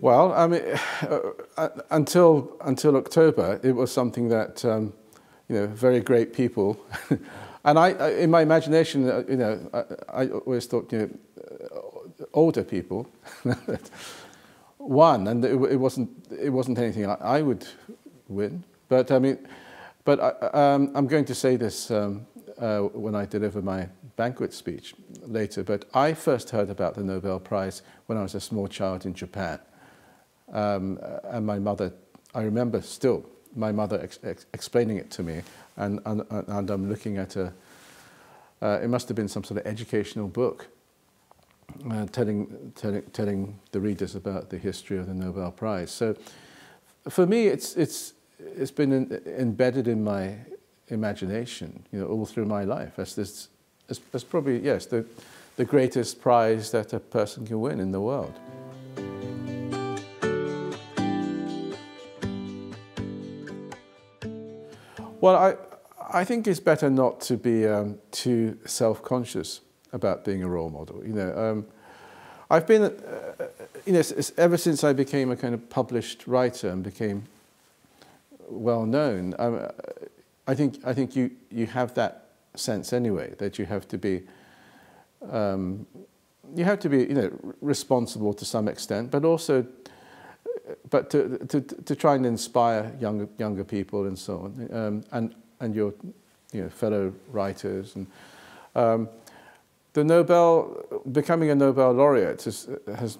Well, I mean, uh, uh, until until October, it was something that um, you know very great people, and I, in my imagination, uh, you know, I, I, always thought you know uh, older people won, and it, it, wasn't it wasn't anything I, I, would win, but I mean, but I, um, I'm going to say this um, uh, when I deliver my banquet speech later. But I first heard about the Nobel Prize when I was a small child in Japan. Um, and my mother, I remember still my mother ex ex explaining it to me, and, and, and I'm looking at a, uh, it must have been some sort of educational book uh, telling, telling, telling the readers about the history of the Nobel Prize. So for me, it's, it's, it's been in, embedded in my imagination, you know, all through my life. As this, as, as probably, yes, the, the greatest prize that a person can win in the world. Well, I, I think it's better not to be um, too self-conscious about being a role model. You know, um, I've been, uh, you know, ever since I became a kind of published writer and became well known. Um, I think I think you you have that sense anyway that you have to be. Um, you have to be, you know, responsible to some extent, but also but to, to, to try and inspire younger, younger people and so on, um, and, and your you know, fellow writers. And, um, the Nobel, becoming a Nobel laureate has, has,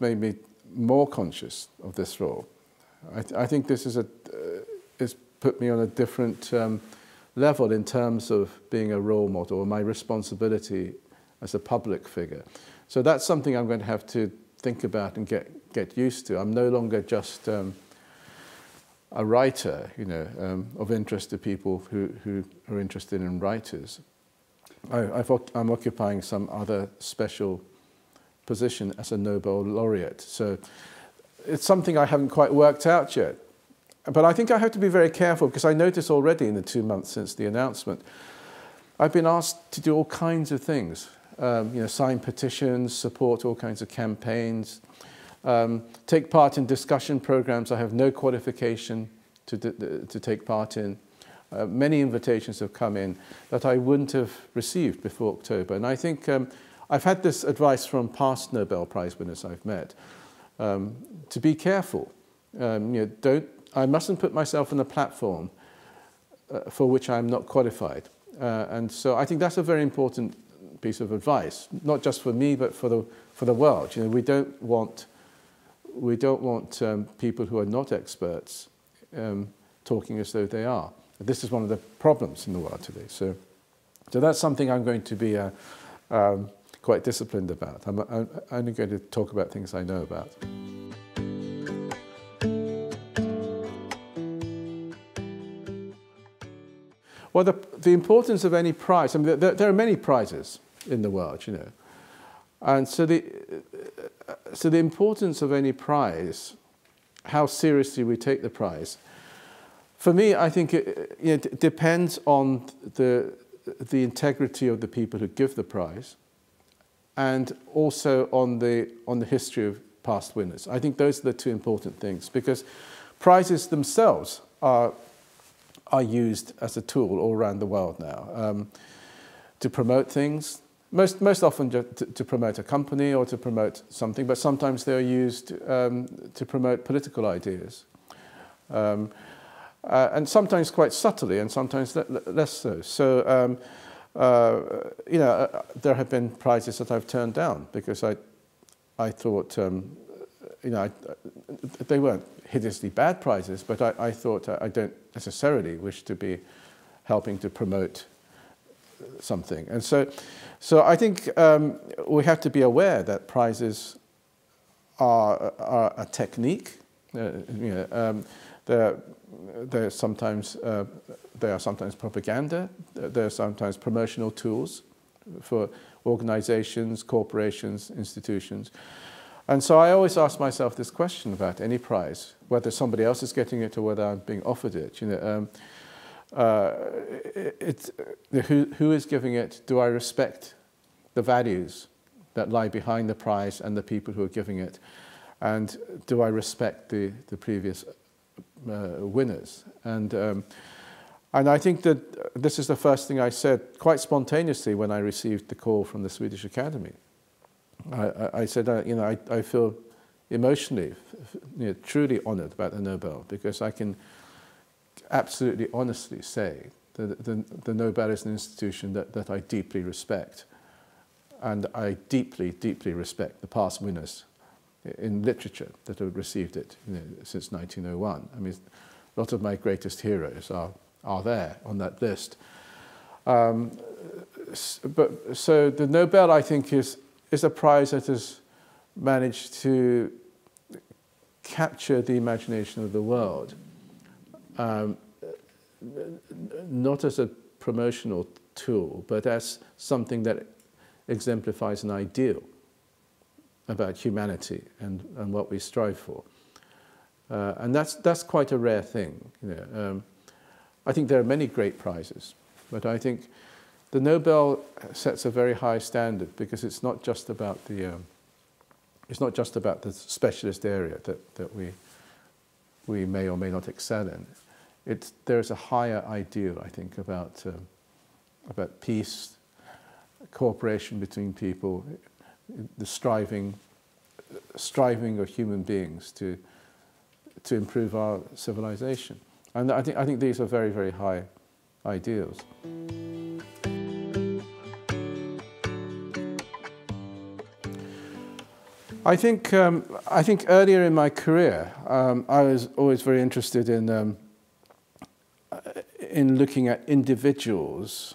made me more conscious of this role. I, th I think this is a, uh, has put me on a different um, level in terms of being a role model and my responsibility as a public figure. So that's something I'm going to have to think about and get get used to. I'm no longer just um, a writer, you know, um, of interest to people who, who are interested in writers. I, am occupying some other special position as a Nobel laureate. So it's something I haven't quite worked out yet. But I think I have to be very careful because I notice already in the two months since the announcement, I've been asked to do all kinds of things. Um, you know, sign petitions, support all kinds of campaigns, um, take part in discussion programs I have no qualification to, to take part in. Uh, many invitations have come in that I wouldn't have received before October. And I think um, I've had this advice from past Nobel Prize winners I've met um, to be careful. Um, you know, don't, I mustn't put myself on a platform uh, for which I'm not qualified. Uh, and so I think that's a very important piece of advice, not just for me, but for the, for the world. You know, we don't want we don't want um, people who are not experts um, talking as though they are. This is one of the problems in the world today. So, so that's something I'm going to be uh, um, quite disciplined about. I'm, I'm only going to talk about things I know about. Well, the, the importance of any prize, I mean, there, there are many prizes in the world, you know. And so the, so the importance of any prize, how seriously we take the prize, for me, I think it, it depends on the, the integrity of the people who give the prize and also on the, on the history of past winners. I think those are the two important things because prizes themselves are, are used as a tool all around the world now um, to promote things, most, most often to, to, promote a company or to promote something, but sometimes they're used um, to promote political ideas. Um, uh, and sometimes quite subtly and sometimes le less so. So, um, uh, you know, uh, there have been prizes that I've turned down because I, I thought, um, you know, I, they weren't hideously bad prizes, but I, I thought I don't necessarily wish to be helping to promote something. And so, so I think um, we have to be aware that prizes are, are a technique. Uh, you know, um, they're, they're sometimes, uh, they are sometimes propaganda. They're sometimes promotional tools for organizations, corporations, institutions. And so I always ask myself this question about any prize, whether somebody else is getting it or whether I'm being offered it. You know, um, uh, it, who, who is giving it? Do I respect the values that lie behind the prize and the people who are giving it? And do I respect the, the previous uh, winners? And, um, and I think that this is the first thing I said quite spontaneously when I received the call from the Swedish Academy. I, I said, uh, you know, I, I feel emotionally, you know, truly honored about the Nobel because I can absolutely honestly say that the, the Nobel is an institution that, that I deeply respect. And I deeply, deeply respect the past winners in literature that have received it you know, since 1901. I mean, a lot of my greatest heroes are, are there on that list. Um, but so the Nobel, I think, is, is a prize that has managed to capture the imagination of the world, um, not as a promotional tool, but as something that exemplifies an ideal about humanity and, and what we strive for. Uh, and that's, that's quite a rare thing. You know. Um, I think there are many great prizes, but I think the Nobel sets a very high standard because it's not just about the, um, it's not just about the specialist area that, that we, we may or may not excel in. It's, there's a higher ideal, I think, about, um, about peace, cooperation between people, the striving, striving of human beings to, to improve our civilization. And I think, I think these are very, very high ideals. I think, um, I think earlier in my career, um, I was always very interested in, um, in looking at individuals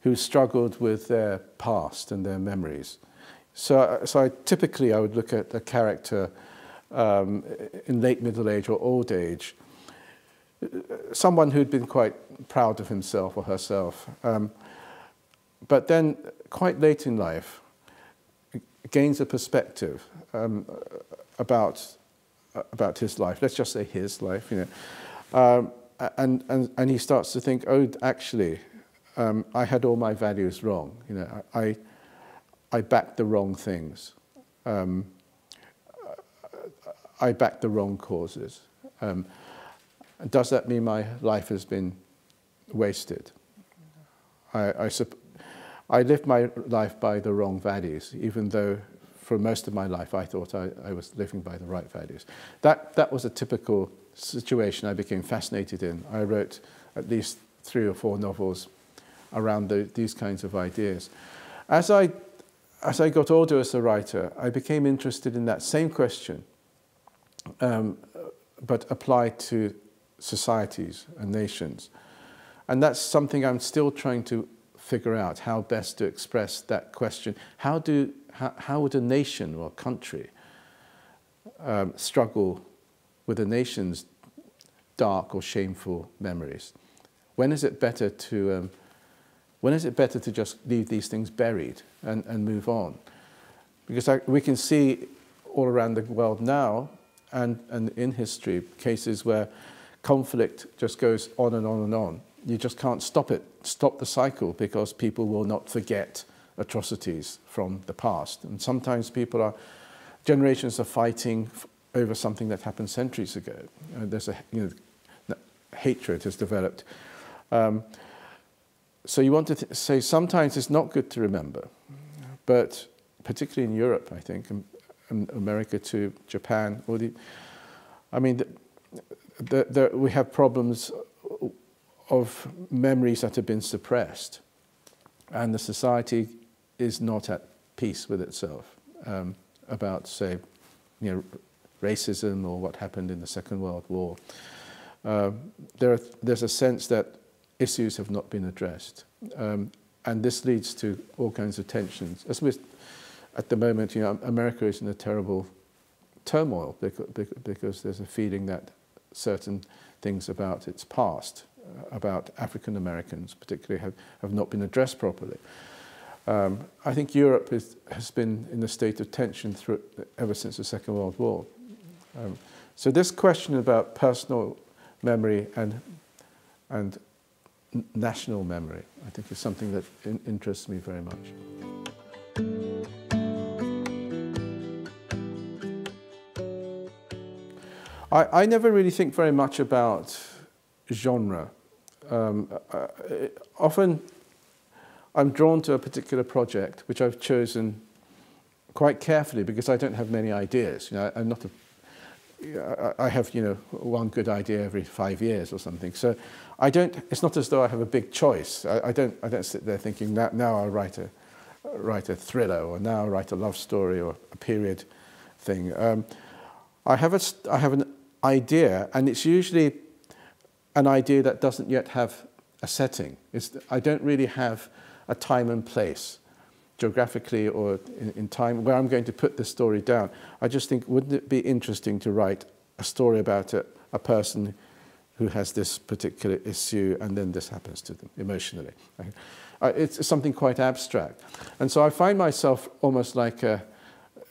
who struggled with their past and their memories. So, so I, typically I would look at a character um, in late middle age or old age, someone who'd been quite proud of himself or herself, um, but then quite late in life gains a perspective um, about, about his life. Let's just say his life, you know. And, and, and he starts to think, oh, actually, um, I had all my values wrong. You know, I, I backed the wrong things. Um, I backed the wrong causes. Um, does that mean my life has been wasted? I, I, I lived my life by the wrong values, even though for most of my life I thought I, I was living by the right values. That, that was a typical situation I became fascinated in. I wrote at least three or four novels around the, these kinds of ideas. As I, as I got older as a writer, I became interested in that same question, um, but applied to societies and nations. And that's something I'm still trying to figure out, how best to express that question. How, do, how, how would a nation or country um, struggle with a nation's dark or shameful memories? When is it better to um, when is it better to just leave these things buried and, and move on? Because I, we can see all around the world now and, and in history cases where conflict just goes on and on and on. You just can't stop it, stop the cycle, because people will not forget atrocities from the past. And sometimes people are, generations are fighting over something that happened centuries ago. Uh, there's a, you know, hatred has developed. Um, so you want to say sometimes it's not good to remember, but particularly in Europe, I think, and, and America to Japan, or the, I mean, the, the, the, we have problems of memories that have been suppressed, and the society is not at peace with itself um, about, say, you know, racism or what happened in the Second World War. Uh, there there's a sense that issues have not been addressed. Um, and this leads to all kinds of tensions. As with, at the moment, you know, America is in a terrible turmoil because, because there's a feeling that certain things about its past, uh, about African Americans particularly, have, have not been addressed properly. Um, I think Europe is, has been in a state of tension through, ever since the Second World War. Um, so this question about personal memory and, and national memory, I think is something that in interests me very much. I, I never really think very much about genre. Um, uh, often I'm drawn to a particular project which I've chosen quite carefully because I don't have many ideas. You know, I'm not a I have, you know, one good idea every five years or something. So I don't, it's not as though I have a big choice. I, I don't, I don't sit there thinking that now I'll write a, write a thriller or now I'll write a love story or a period thing. Um, I, have a, I have an idea and it's usually an idea that doesn't yet have a setting. It's, I don't really have a time and place geographically or in, in, time where I'm going to put this story down. I just think, wouldn't it be interesting to write a story about a, a person who has this particular issue and then this happens to them emotionally. It's something quite abstract. And so I find myself almost like, a,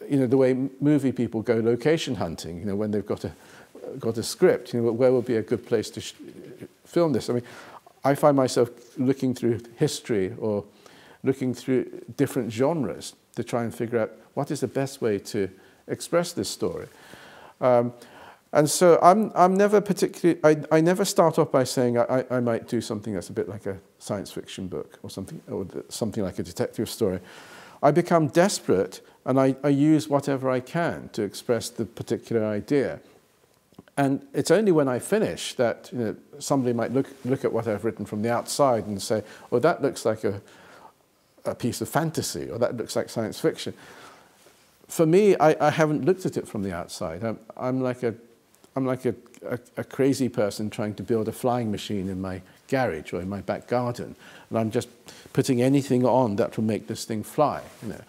you know, the way movie people go location hunting, you know, when they've got a, got a script, you know, where would be a good place to film this? I mean, I find myself looking through history or looking through different genres to try and figure out what is the best way to express this story. Um, and so I'm, I'm never particularly, I, I never start off by saying I, I might do something that's a bit like a science fiction book or something, or something like a detective story. I become desperate and I, I use whatever I can to express the particular idea. And it's only when I finish that you know, somebody might look, look at what I've written from the outside and say, well, that looks like a, a piece of fantasy or that looks like science fiction. For me, I, I haven't looked at it from the outside. I'm, I'm like, a, I'm like a, a, a crazy person trying to build a flying machine in my garage or in my back garden. And I'm just putting anything on that will make this thing fly. You know.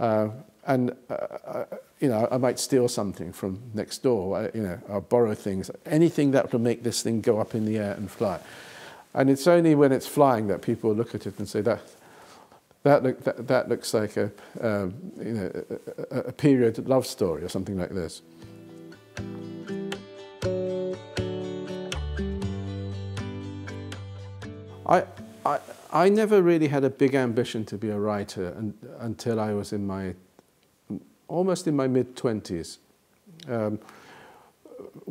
Uh, and uh, uh, you know, I might steal something from next door. I, you know, I'll borrow things, anything that will make this thing go up in the air and fly. And it's only when it's flying that people look at it and say that that, look, that, that looks like a, um, you know, a, a period love story or something like this. I, I, I never really had a big ambition to be a writer and, until I was in my, almost in my mid-20s. Um,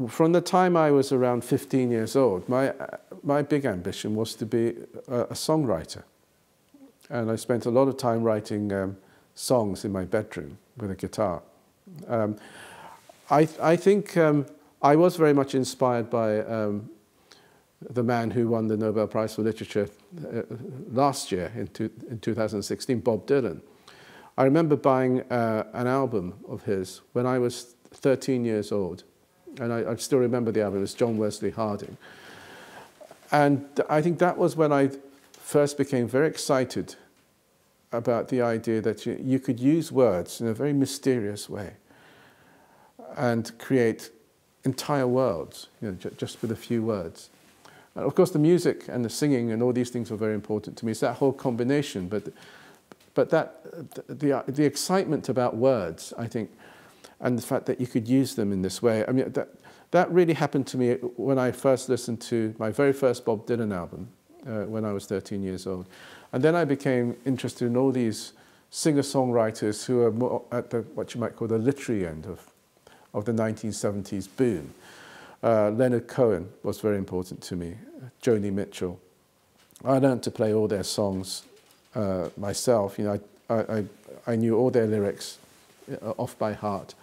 from the time I was around 15 years old, my, my big ambition was to be a, a songwriter. And I spent a lot of time writing um, songs in my bedroom with a guitar. Um, I, I think um, I was very much inspired by um, the man who won the Nobel Prize for Literature uh, last year in, in 2016, Bob Dylan. I remember buying uh, an album of his when I was 13 years old. And I, I still remember the album, it was John Wesley Harding. And I think that was when I first became very excited about the idea that you, you could use words in a very mysterious way and create entire worlds you know, just with a few words. And of course, the music and the singing and all these things were very important to me. It's that whole combination. But, but that, the, the excitement about words, I think, and the fact that you could use them in this way, I mean, that, that really happened to me when I first listened to my very first Bob Dylan album uh, when I was 13 years old. And then I became interested in all these singer-songwriters who are more at the, what you might call the literary end of, of the 1970s boom. Uh, Leonard Cohen was very important to me, Joni Mitchell. I learned to play all their songs uh, myself. You know, I, I, I knew all their lyrics uh, off by heart.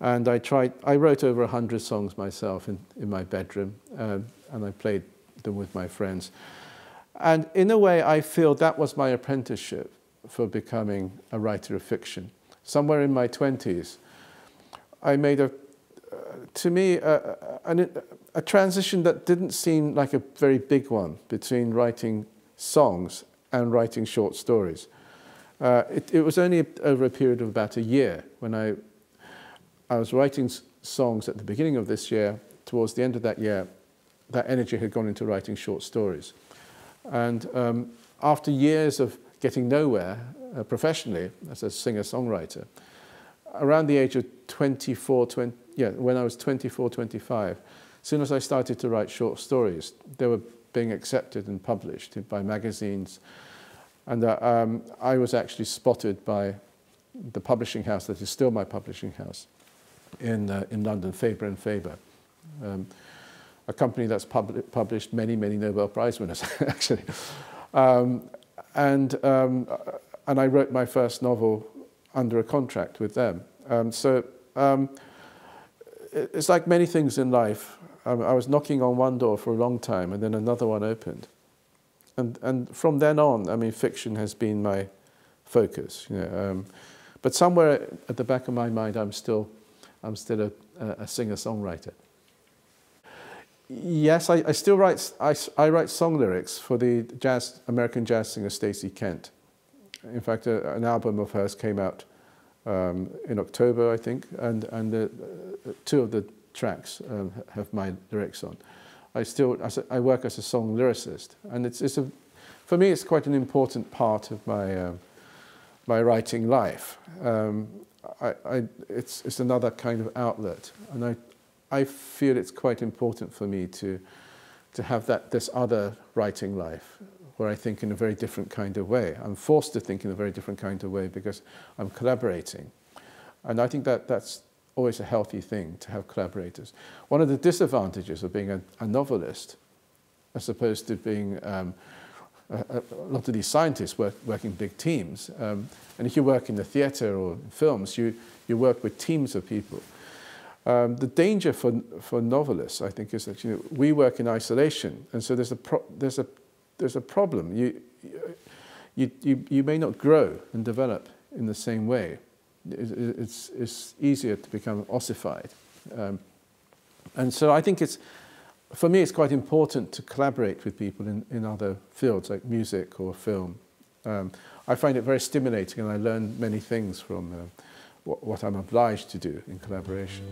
And I tried, I wrote over 100 songs myself in, in my bedroom, um, and I played them with my friends. And in a way, I feel that was my apprenticeship for becoming a writer of fiction. Somewhere in my 20s, I made a, uh, to me, a, transition that didn't seem like a very big one between writing songs and writing short stories. Uh, it, it, was only over a period of about a year when I, I was writing songs at the beginning of this year. Towards the end of that year, that energy had gone into writing short stories. And um, after years of getting nowhere uh, professionally as a singer-songwriter, around the age of 24, 20, yeah, when I was 24, 25, as soon as I started to write short stories, they were being accepted and published by magazines. And uh, um, I was actually spotted by the publishing house that is still my publishing house in, uh, in London, Faber and Faber. um, a company that's pub published many, many Nobel Prize winners, actually. Um, and, um, and I wrote my first novel under a contract with them. Um, so um, it's like many things in life. Um, I was knocking on one door for a long time and then another one opened. And, and from then on, I mean, fiction has been my focus. You know, um, but somewhere at the back of my mind, I'm still, I'm still a, a singer-songwriter. Yes, I, I still write, I, I, write song lyrics for the jazz, American jazz singer Stacey Kent. In fact, a, an album of hers came out um, in October, I think, and, and the, uh, two of the tracks um, have my lyrics on. I still, I work as a song lyricist, and it's, it's a, for me, it's quite an important part of my, um, my writing life. Um, I, I, it's, it's another kind of outlet, and I, I feel it's quite important for me to, to have that, this other writing life where I think in a very different kind of way. I'm forced to think in a very different kind of way because I'm collaborating. And I think that that's always a healthy thing to have collaborators. One of the disadvantages of being a, a novelist, as opposed to being um, a, a, lot of these scientists work, big teams. Um, and if you work in the theatre or films, you, you work with teams of people. Um, the danger for, for novelists, I think, is that you know, we work in isolation, and so there's a, there's a, there's a problem. You, you, you, you may not grow and develop in the same way. It's, it's easier to become ossified. Um, and so I think it's, for me, it's quite important to collaborate with people in, in other fields like music or film. Um, I find it very stimulating and I learn many things from uh, what, I'm obliged to do in collaboration.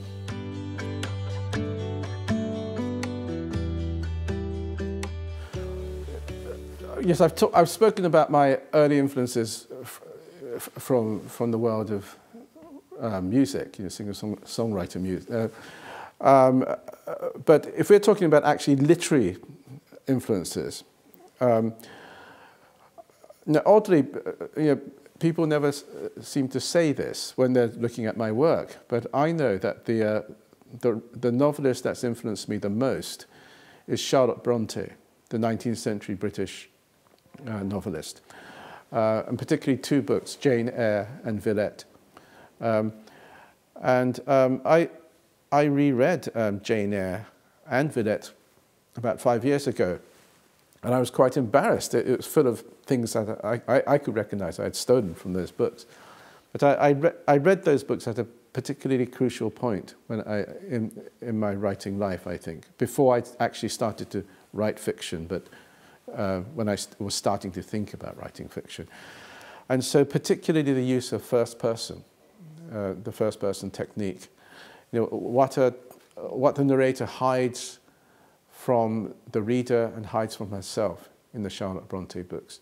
Yes, I've, I've spoken about my early influences from, from the world of uh, music, you know, singer-songwriter music. Uh, um, but if we're talking about actually literary influences, um, now oddly, uh, you know, people never seem to say this when they're looking at my work, but I know that the, uh, the, the novelist that's influenced me the most is Charlotte Bronte, the 19th century British uh, novelist, uh, and particularly two books, Jane Eyre and Villette. Um, and um, I, I reread um, Jane Eyre and Villette about five years ago, and I was quite embarrassed. It, it was full of things that I, I, I, could recognize I had stolen from those books. But I, I, re I read those books at a particularly crucial point when I, in, in my writing life, I think, before I actually started to write fiction, but uh, when I st was starting to think about writing fiction. And so particularly the use of first person, uh, the first person technique. You know, what, a, what the narrator hides from the reader and hides from herself in the Charlotte Bronte books,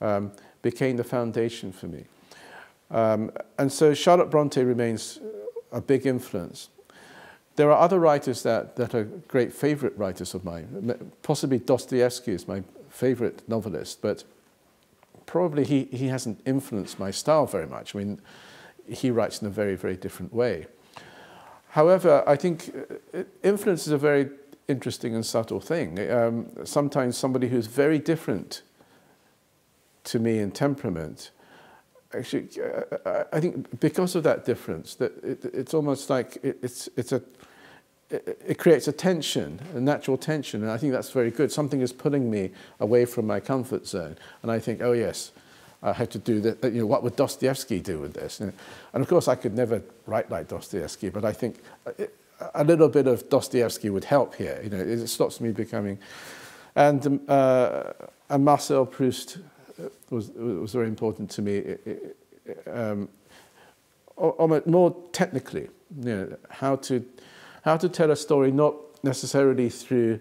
um, became the foundation for me. Um, and so Charlotte Bronte remains a big influence. There are other writers that, that are great favorite writers of mine. Possibly Dostoevsky is my favorite novelist, but probably he, he hasn't influenced my style very much. I mean, he writes in a very, very different way. However, I think uh, influence is a very interesting and subtle thing. Um, sometimes somebody who's very different to me in temperament, actually, uh, I think because of that difference, that it, it's almost like it, it's, it's a, it, it, creates a tension, a natural tension, and I think that's very good. Something is pulling me away from my comfort zone, and I think, oh yes, I had to do that. You know, what would Dostoevsky do with this? And of course, I could never write like Dostoevsky, but I think a little bit of Dostoevsky would help here. You know, it stops me becoming. And, um, uh, and Marcel Proust uh, was, was very important to me. Um, more technically, you know, how to, how to tell a story not necessarily through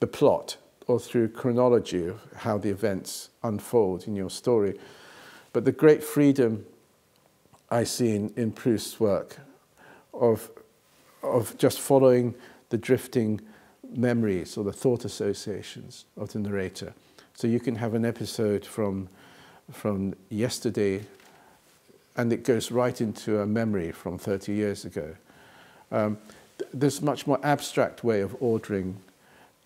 the plot or through chronology of how the events unfold in your story, but the great freedom I see in, in Proust's work of of just following the drifting memories or the thought associations of the narrator. So you can have an episode from, from yesterday and it goes right into a memory from 30 years ago. Um, there's much more abstract way of ordering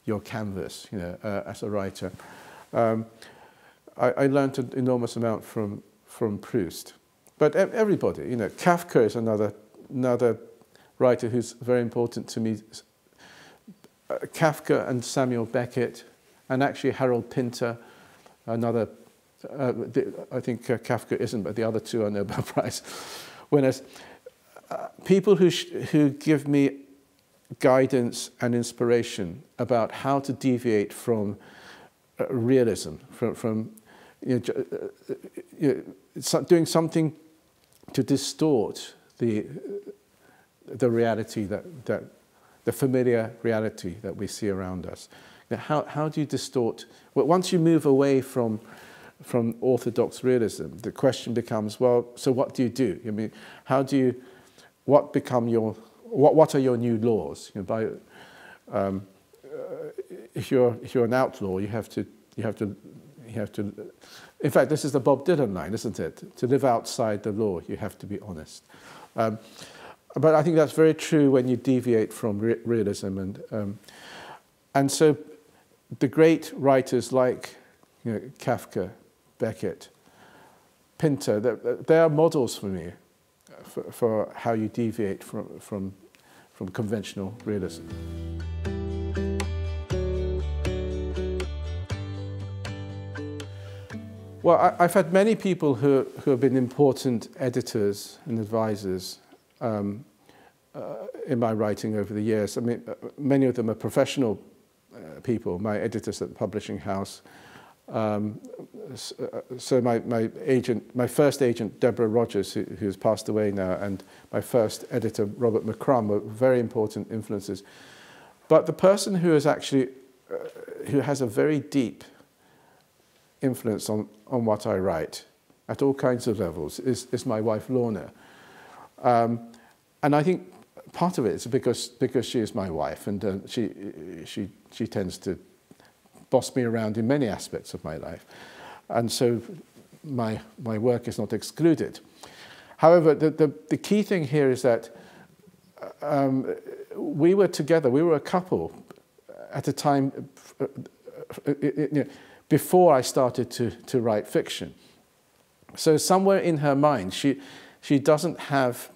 your canvas, you know, uh, as a writer. Um, I, I, learned an enormous amount from, from Proust. But everybody, you know, Kafka is another, another writer who's very important to me. Kafka and Samuel Beckett, and actually Harold Pinter, another, uh, I think uh, Kafka isn't, but the other two are Nobel Prize winners. Uh, people who, who give me guidance and inspiration about how to deviate from uh, realism, from, from you know, uh, doing something to distort the, the reality that, that, the familiar reality that we see around us. Now, how, how do you distort, well, once you move away from, from orthodox realism, the question becomes, well, so what do you do? I mean, how do you, what become your, what, what are your new laws? You know, by, um, uh, if, you're, if you're an outlaw, you have to, you have to, you have to, in fact, this is the Bob Dylan line, isn't it? To live outside the law, you have to be honest. Um, but I think that's very true when you deviate from re realism. And, um, and so the great writers like you know, Kafka, Beckett, Pinter, they are models for me for, for how you deviate from, from, from conventional realism. Well, I, have had many people who, who have been important editors and advisors um, uh, in my writing over the years. I mean, uh, many of them are professional uh, people, my editors at the publishing house. Um, uh, so my, my agent, my first agent, Deborah Rogers, who, who's passed away now, and my first editor, Robert McCrum, were very important influences. But the person who is actually, uh, who has a very deep influence on, on what I write at all kinds of levels is, is my wife, Lorna. Um, and I think part of it is because, because she is my wife and uh, she, she, she tends to boss me around in many aspects of my life. And so my, my work is not excluded. However, the, the, the key thing here is that um, we were together, we were a couple at a time uh, uh, you know, before I started to, to write fiction. So somewhere in her mind, she, she doesn't have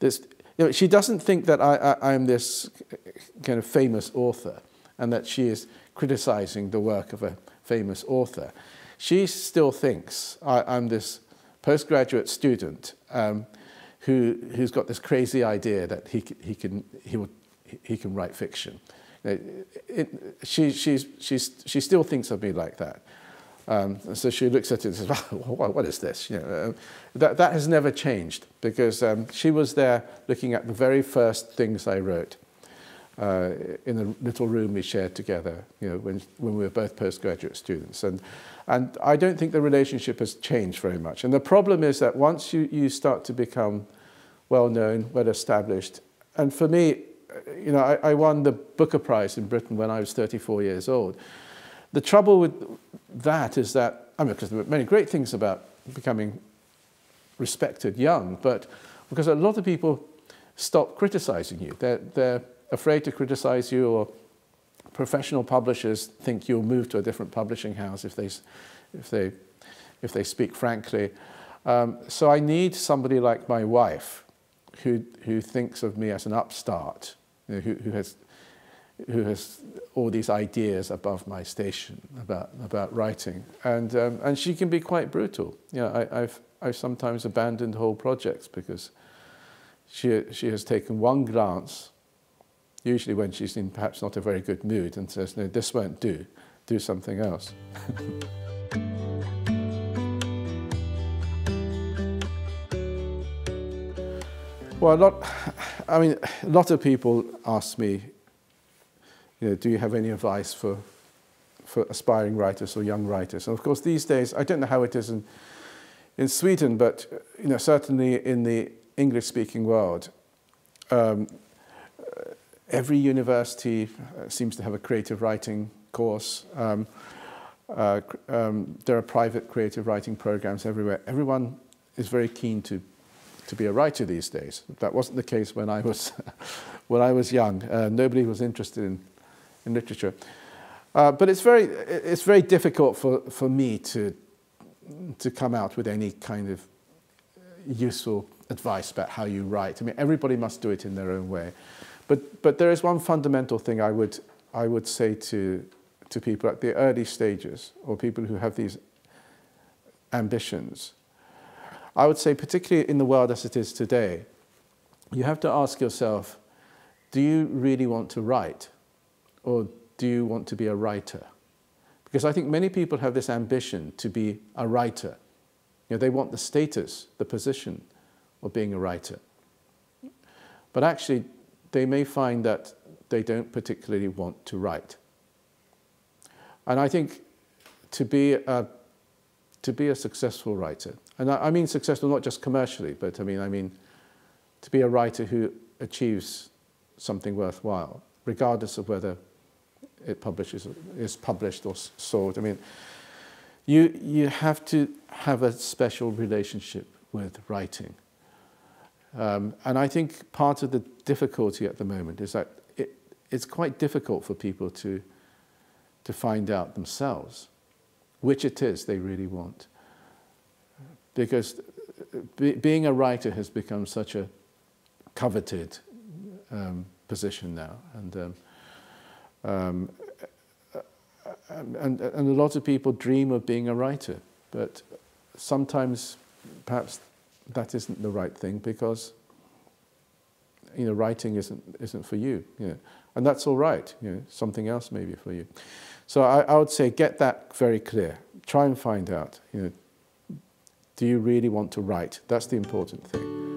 this you know, she doesn't think that I, I, I'm this kind of famous author and that she is criticizing the work of a famous author. She still thinks I, am this postgraduate student um, who, who's got this crazy idea that he, he, can, he, will, he can write fiction. It, it, she, she's, she's, she still thinks of me like that. Um, so she looks at it and says, well, what is this? You know, uh, that, that has never changed because um, she was there looking at the very first things I wrote uh, in the little room we shared together, you know, when, when we were both postgraduate students. And, and I don't think the relationship has changed very much. And the problem is that once you, you start to become well-known, well-established, and for me, uh, you know, I, I won the Booker Prize in Britain when I was 34 years old. The trouble with that is that, I mean, because there are many great things about becoming respected young, but because a lot of people stop criticizing you. They're, they're afraid to criticize you or professional publishers think you'll move to a different publishing house if they, if they, if they speak frankly. Um, so I need somebody like my wife who, who thinks of me as an upstart, you know, who, who has who has all these ideas above my station about, about writing. And, um, and she can be quite brutal. You know, I, I've, I've sometimes abandoned whole projects because she, she has taken one glance, usually when she's in perhaps not a very good mood, and says, no, this won't do, do something else. well, a lot, I mean, a lot of people ask me, you know, do you have any advice for, for aspiring writers or young writers? And of course, these days, I don't know how it is in, in Sweden, but you know, certainly in the English-speaking world, um, every university uh, seems to have a creative writing course. Um, uh, um, there are private creative writing programs everywhere. Everyone is very keen to to be a writer these days. That wasn't the case when I was, when I was young. Uh, nobody was interested in, in literature. Uh, but it's very, it's very difficult for, for me to, to come out with any kind of useful advice about how you write. I mean, everybody must do it in their own way. But, but there is one fundamental thing I would, I would say to, to people at the early stages, or people who have these ambitions. I would say, particularly in the world as it is today, you have to ask yourself, do you really want to write? Or do you want to be a writer? Because I think many people have this ambition to be a writer. You know, they want the status, the position of being a writer. But actually, they may find that they don't particularly want to write. And I think to be a, to be a successful writer, and I, I mean successful not just commercially, but I mean, I mean to be a writer who achieves something worthwhile, regardless of whether it publishes, is published or sold. I mean, you, you have to have a special relationship with writing. Um, and I think part of the difficulty at the moment is that it, it's quite difficult for people to, to find out themselves which it is they really want. Because be, being a writer has become such a coveted um, position now. And, um, um, and, and a lot of people dream of being a writer, but sometimes perhaps that isn't the right thing because you know writing isn't isn't for you, you know, and that's all right. You know, something else may be for you. So I, I would say get that very clear. Try and find out. You know, do you really want to write? That's the important thing.